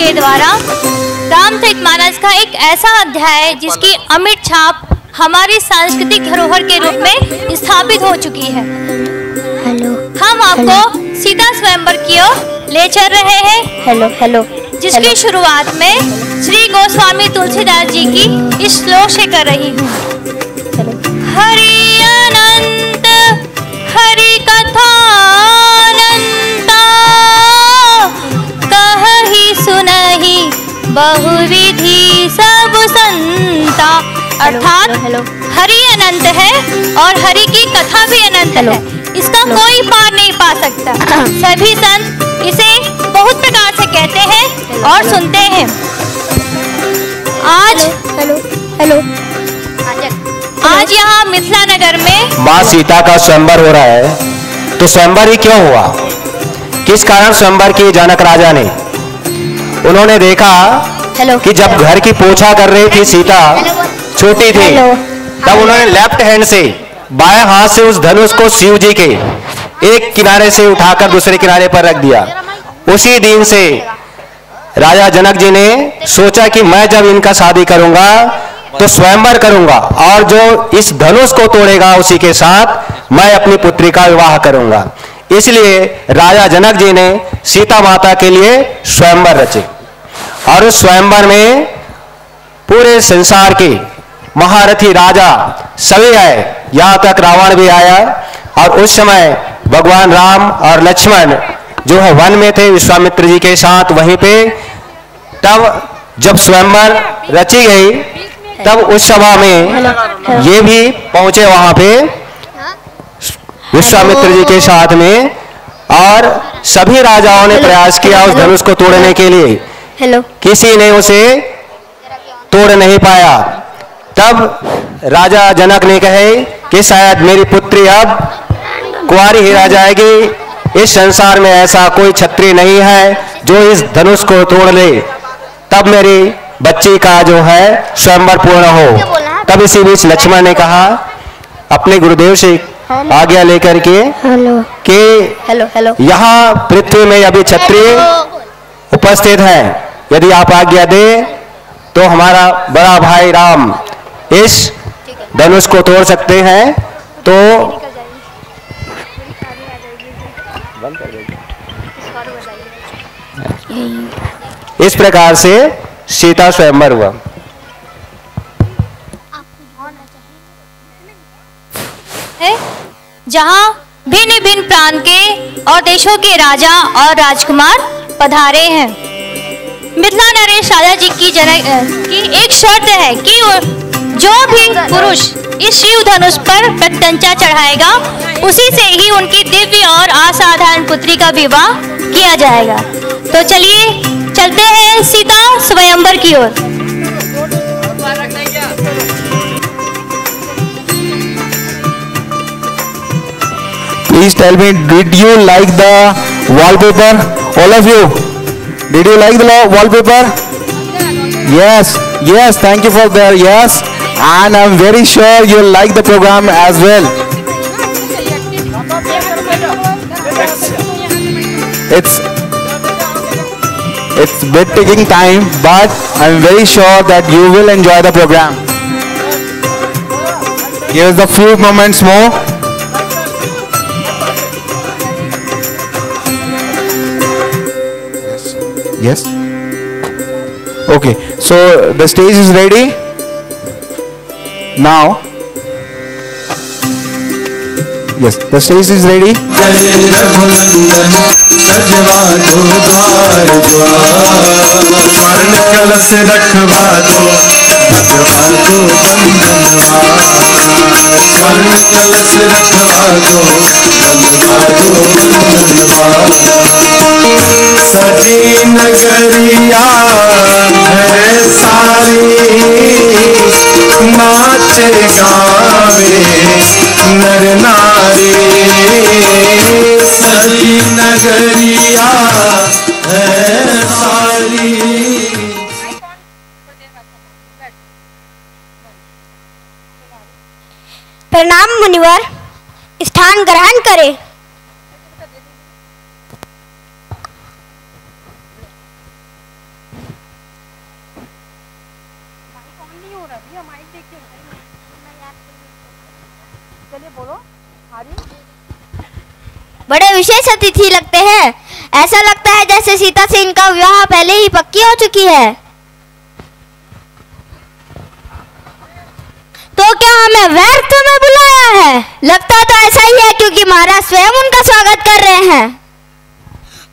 के द्वारा रामचरितमानस का एक ऐसा अध्याय है जिसकी अमिट छाप हमारी सांस्कृतिक धरोहर के रूप में स्थापित हो चुकी है। हेलो। हम आपको सीता स्वयंवर की ओर ले चल रहे हैं। Hello hello. जिसकी शुरुआत में श्री गोस्वामी तुलसीदास जी की इस श्लोक से कर रही हूँ। हरि अनंत हरि कथा। बहुविधि सब संता। अर्थात हेलो हरि अनंत है और हरि की कथा भी अनंत है। इसका कोई पार नहीं पा सकता। सभी संत इसे बहुत प्रकार से कहते हैं और सुनते हैं। आज हेलो हेलो आज यहाँ मिथिला नगर में माँ सीता का स्वयंवर हो रहा है। तो स्वयंवर ही क्यों हुआ? किस कारण स्वयंवर की जनक राजा ने? उन्होंने देखा हेलो कि जब घर की पोछा कर रही थी सीता छोटी थी। तब उन्होंने लेफ़्ट हैंड से बाएँ हाथ से उस धनुष को शिव जी के एक किनारे से उठाकर दूसरे किनारे पर रख दिया। उसी दिन से राजा जनक जी ने सोचा कि मैं जब इनका शादी करूँगा तो स्वयंवर करूँगा और जो इस धनुष को तोड़ेगा उसी के साथ मैं अपनी पुत्री का विवाह करूँगा। इसलिए राजा जनक जी ने सीता माता के लिए स्वयंवर रचे। और उस स्वयंवर में पूरे संसार के महारथी राजा सभी आए। यहाँ तक रावण भी आया और उस समय भगवान राम और लक्ष्मण जो है वन में थे, विश्वामित्र जी के साथ वहीं पे तब जब स्वयंवर रची गई, तब उस सभा में ये भी पहुँचे वहाँ पे विश्वामित्र जी के साथ में और सभी राजाओं ने प्रयास किया उस धनुष को तोड़ने के लिए। हेलो किसी ने उसे तोड़ नहीं पाया। तब राजा जनक ने कहे कि शायद मेरी पुत्री अब कुआरी ही रह जाएगी। इस संसार में ऐसा कोई छत्री नहीं है जो इस धनुष को तोड़ ले। तब मेरी बच्ची का जो है स्वयंवर पूर्ण हो? तब इसी बीच लक्ष्मण ने कहा अपने गुरुदेव से आज्ञा लेकर के हेलो। कि हेलो हेलो। यहाँ पृथ्वी में अभी क्षत्रिय उपस्थित हैं। यदि आप आज्ञा दे तो हमारा बड़ा भाई राम इस धनुष को तोड़ सकते हैं। तो इस प्रकार से सीता स्वयंवर हुआ है जहाँ भिन्न भिन्न प्रांत के और देशों के राजा और राजकुमार पधारे हैं। मिथिला नरेश राजा जी की जनक की एक शर्त है कि जो भी पुरुष इस शिव धनुष पर प्रत्यंचा चढ़ाएगा, उसी से ही उनकी दिव्य और असाधारण पुत्री का विवाह किया जाएगा। तो चलिए, चलते हैं सीता स्वयंवर की ओर। Please tell me, did you like the wallpaper? All of you, did you like the wallpaper? Yes, yes, thank you for the yes. And I'm very sure you'll like the program as well. It's it's bit taking time, but I'm very sure that you will enjoy the program. Here's a few moments more. Yes. Okay, so the stage is ready. Now. Yes, the stage is ready. स्वर्ण कलश रखवा दो भगवा दो बंधनवा स्वर्ण कलश रखवा दो बंधवा दो बंधनवा सजी नगरिया है सारी नाचे गावे नर नारी। सजी नगरिया है सारी प्रणाम मुनिवर स्थान ग्रहण करें बड़े विशेष अतिथि लगते हैं ऐसा है जैसे सीता से इनका विवाह पहले ही पक्की हो चुकी है। तो क्या हमें व्यर्थ में बुलाया है? लगता तो ऐसा ही है क्योंकि महाराज स्वयं उनका स्वागत कर रहे हैं।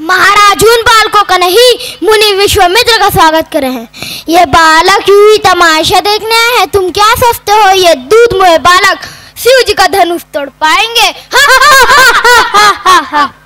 महाराज उन बालकों का नहीं, मुनि विश्वामित्र का स्वागत कर रहे हैं। ये बालक यूँ ही तमाशा देखने आए हैं। तुम क्या सोचते हो? ये दूध मुहे बालक, शिव जी का धनुष तोड़ पाएँगे?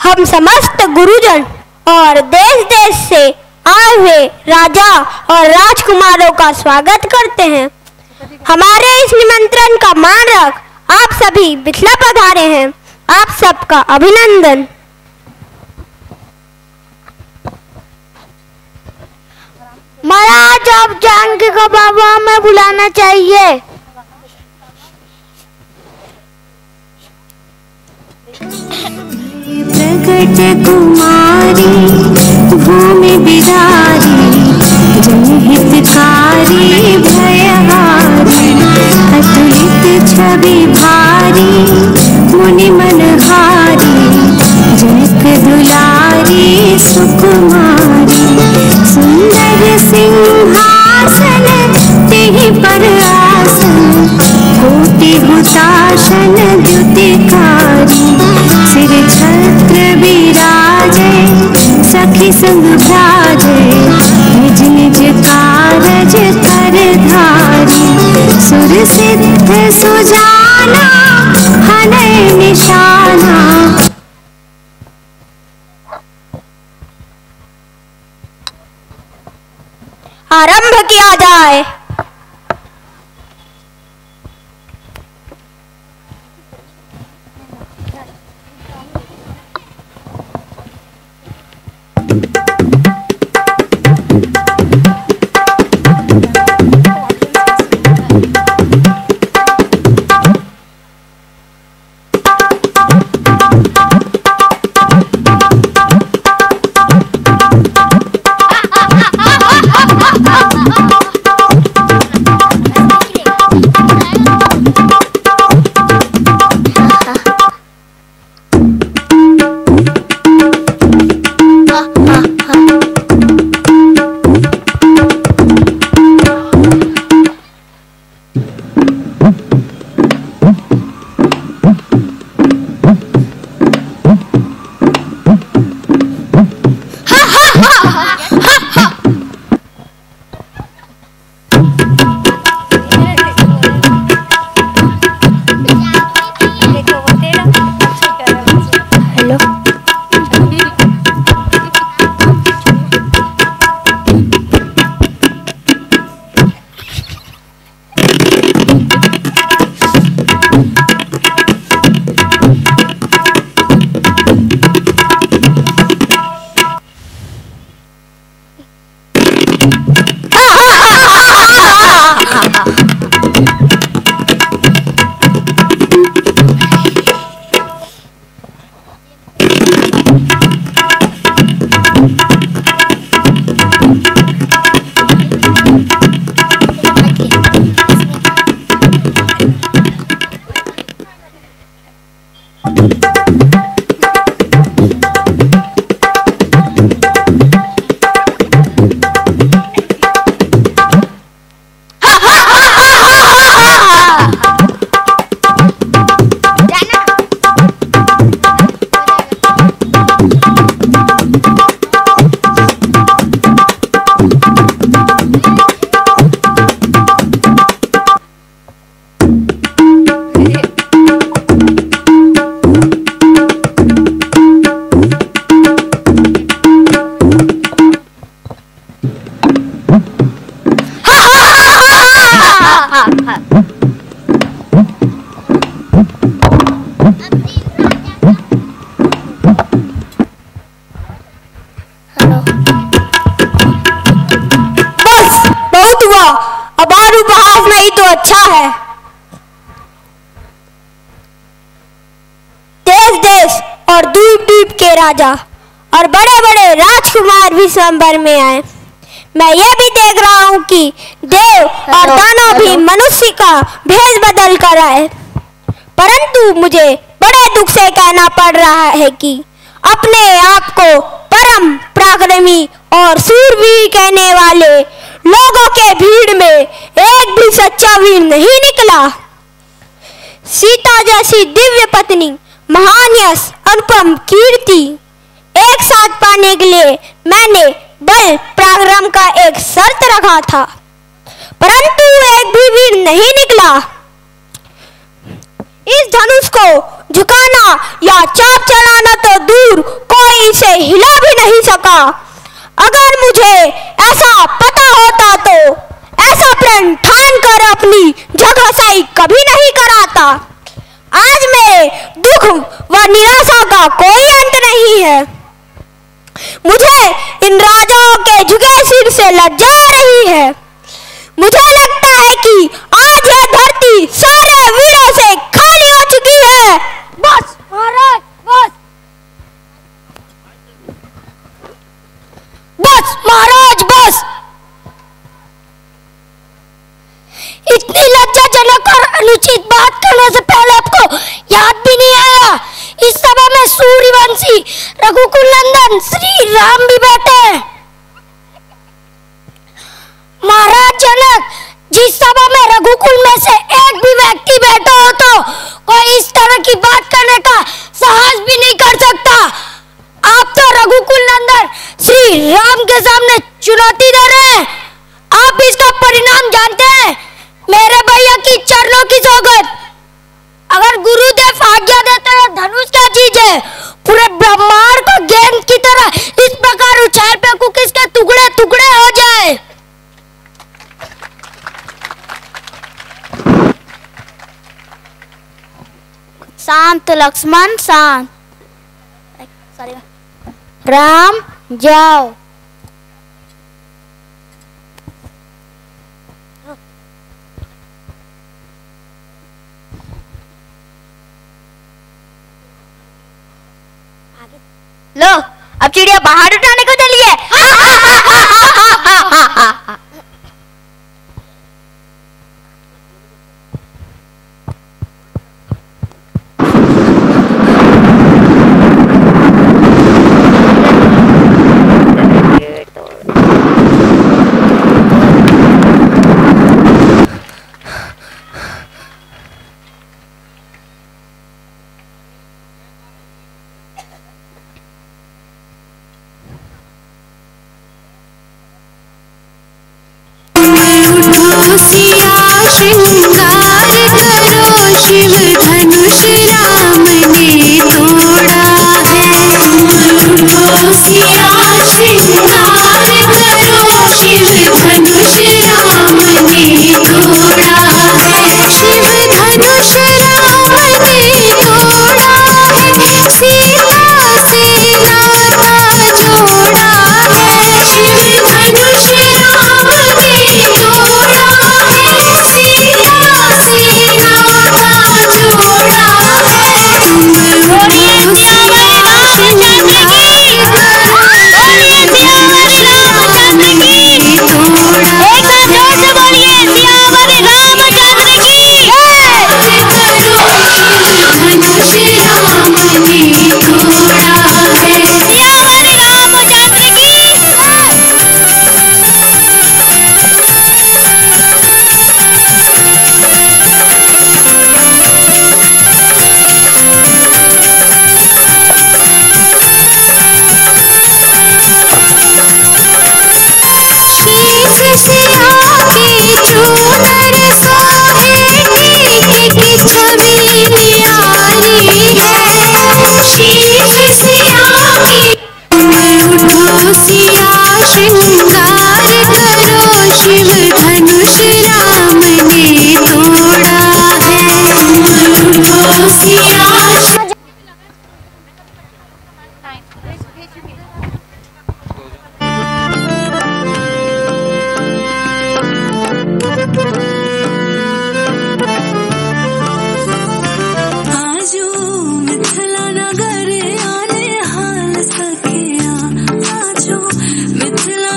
हम समस्त गुरुजन और देश देश से आए हुए राजा और राजकुमारों का स्वागत करते हैं। हमारे इस निमंत्रण का मान रख आप सभी बिथला पधारे हैं। आप सबका अभिनंदन। महाराज, आप जानकी का बाबा हमें बुलाना चाहिए। प्रकट कुमारी, भूमि बिदारी जनहितकारी भयहारी, अतुलित छवि भारी, मुनि मनहारी जनक दुलारी, सुकुमारी। सुंदर सिंहासन, तेहि पर आसन, कोटि हुताशन द्युतिकारी। संग भ्राजे निज निज कारज कर धारी। सुर सिद्ध सुजाना हनय निशाना। आरंभ किया जाए। अच्छा है। देश देश और द्वीप द्वीप के राजा और बड़े बड़े राजकुमार भी स्वयंवर में आए। मैं ये भी देख रहा हूँ कि देव और दानव भी मनुष्य का भेष बदल कर आए। परंतु मुझे बड़े दुख से कहना पड़ रहा है कि अपने आप को परम पराक्रमी और सूरवीर कहने वाले लोगों के भीड़ में एक भी सच्चा वीर नहीं निकला। सीता जैसी दिव्य पत्नी, महान यश, अनुपम कीर्ति, एक साथ पाने के लिए मैंने बल पराक्रम का एक शर्त रखा था। परंतु एक भी वीर नहीं निकला। इस धनुष को झुकाना या चाप चलाना तो दूर कोई इसे हिला भी नहीं सका। अगर मुझे ऐसा पता होता तो ऐसा प्रण ठान कर अपनी जगहसाई कभी नहीं कराता। आज मेरे दुख व निराशा का कोई अंत नहीं है। मुझे इन राजाओं के झुके सिर से लज्जा आ रही है। मुझे लगता है कि आज यह धरती सारे वीरों से खाली हो चुकी है बस महाराज बस बस महाराज बस इतनी लज्जाजनक और अनुचित बात करने से पहले आपको याद भी नहीं आया इस सभा में सूर्यवंशी रघुकुल नंदन श्री राम भी बैठे हैं महाराज जनक जिस सभा में रघुकुल में से एक भी व्यक्ति बैठा हो तो कोई इस तरह की बात करने का साहस भी नहीं कर सकता आप तो रघुकुल नंदन श्री राम के सामने चुनौती दे रहे हैं। आप इसका परिणाम जानते हैं। मेरे भैया की चरणों की सौगत अगर गुरुदेव आज्ञा देते हैं, धनुष क्या चीज़ है? पूरे ब्रह्मांड को गेंद की तरह इस प्रकार उछाल फेंकू कि इसके टुकड़े टुकड़े हो जाए। शांत, लक्ष्मण, शांत। राम जाओ। लो अब चिड़िया बाहर उठाने उठो सिया आने हाल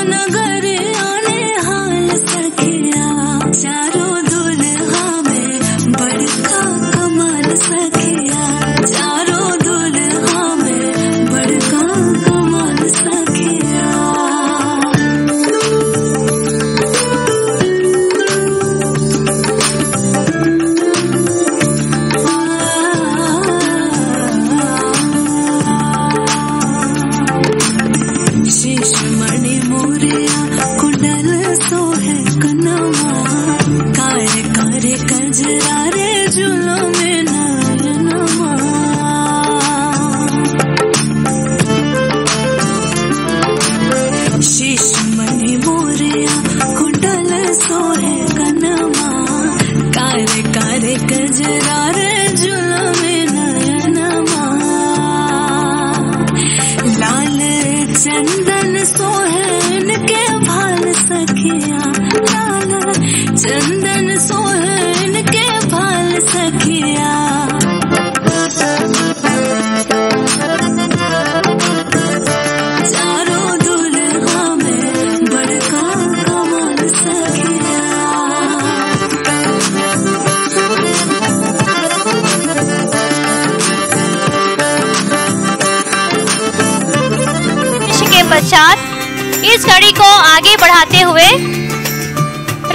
बढ़ाते हुए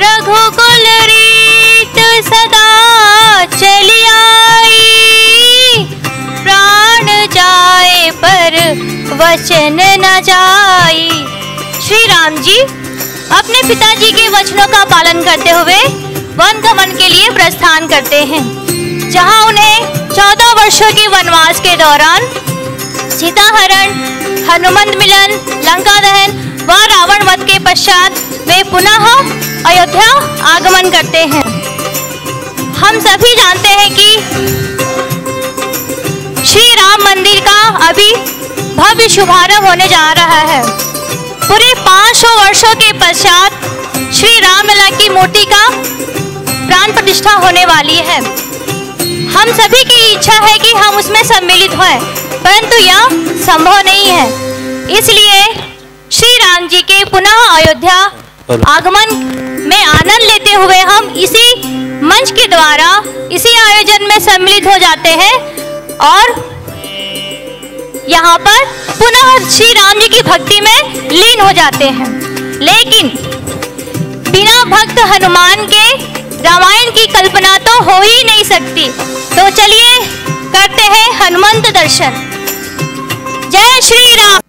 रघुकुल रीत सदा चली आई। प्राण जाए पर वचन न जाई। श्री राम जी, अपने पिताजी के वचनों का पालन करते हुए वन गमन के लिए प्रस्थान करते हैं, जहाँ उन्हें चौदह वर्षों के वनवास के दौरान सीता हरण हनुमंत मिलन लंका दहन व रावण पश्चात वे पुनः अयोध्या आगमन करते हैं। हम सभी जानते हैं कि श्री राम मंदिर का अभी भव्य शुभारंभ होने जा रहा है। पूरे 500 वर्षों के पश्चात श्री रामलला की मूर्ति का प्राण प्रतिष्ठा होने वाली है। हम सभी की इच्छा है कि हम उसमें सम्मिलित हों, परंतु यह संभव नहीं है। इसलिए राम जी के पुनः अयोध्या आगमन में आनंद लेते हुए हम इसी मंच के द्वारा इसी आयोजन में सम्मिलित हो जाते हैं और यहाँ पर पुनः श्री राम जी की भक्ति में लीन हो जाते हैं। लेकिन बिना भक्त हनुमान के रामायण की कल्पना तो हो ही नहीं सकती। तो चलिए करते हैं हनुमंत दर्शन। जय Shri Ram.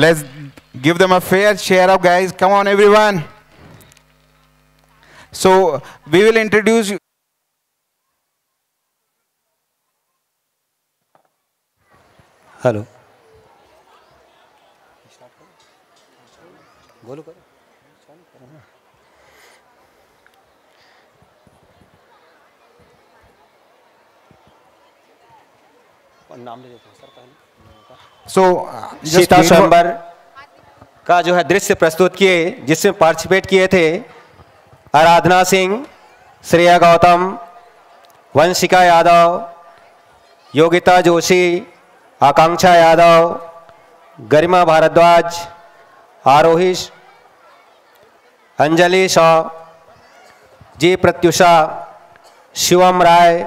Let's give them a fair share up, guys. Come on, everyone. So we will introduce you. Hello. बोलो नाम ले देते सर पहले? So, uh, सीता स्वयंवर का जो है दृश्य प्रस्तुत किए जिसमें पार्टिसिपेट किए थे आराधना सिंह श्रेया गौतम वंशिका यादव योगिता जोशी आकांक्षा यादव गरिमा भारद्वाज आरोहिश अंजलि शॉ जी प्रत्युषा शिवम राय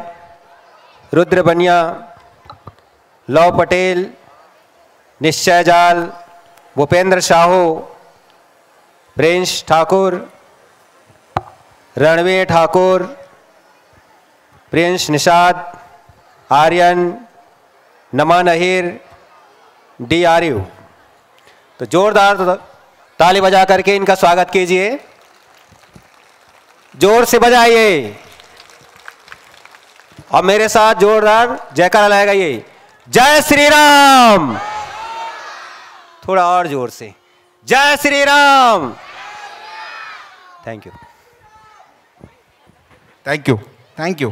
रुद्र बनिया Luv Patel, Nishchay Jal, Bhupendra Sahu Prince Thakur, Ranveer Thakur, Prince Nishad, Aryan, Naman Ahir D R U तो जोरदार ताली बजा करके इनका स्वागत कीजिए। ज़ोर से बजाइए। और मेरे साथ जोरदार जयकारा ये। जय श्री राम थोड़ा और ज़ोर से। जय Shri Ram thank you thank you thank you.